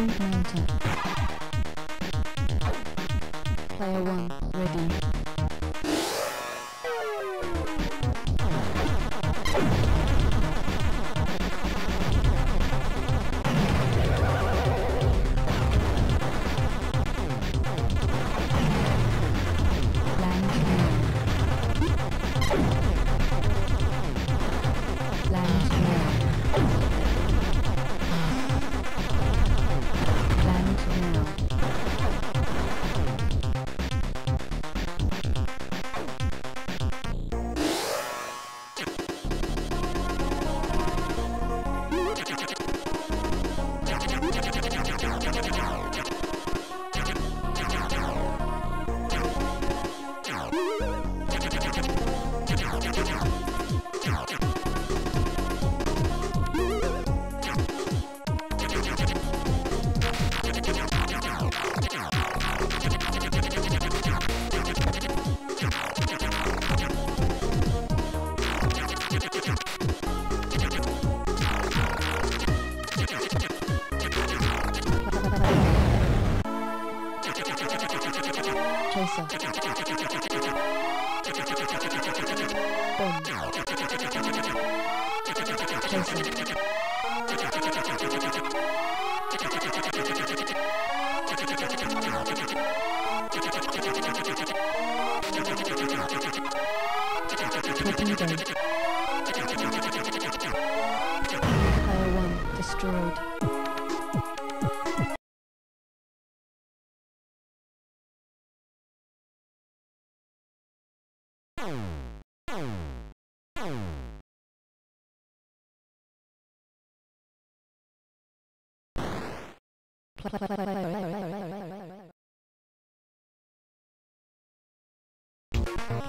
Two mountain. Player one, ready. Land Destroyed.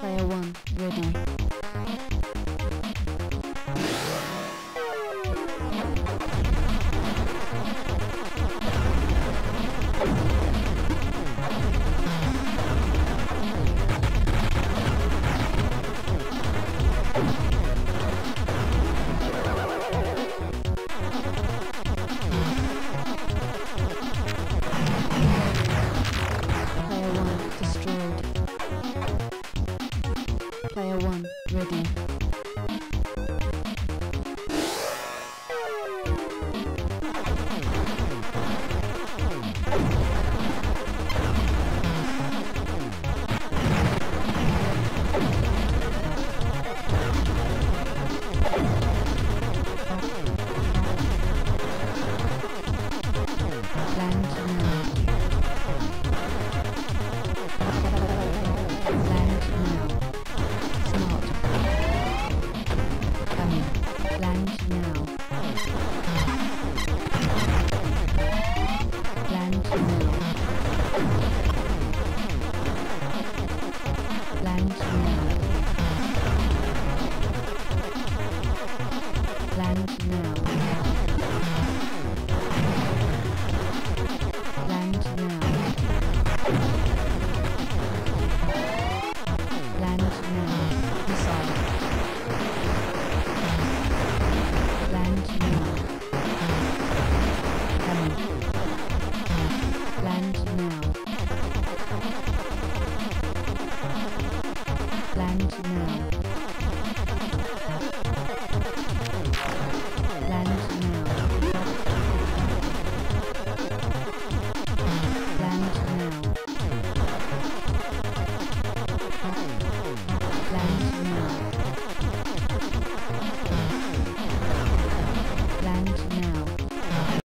Player one ready. Thank you.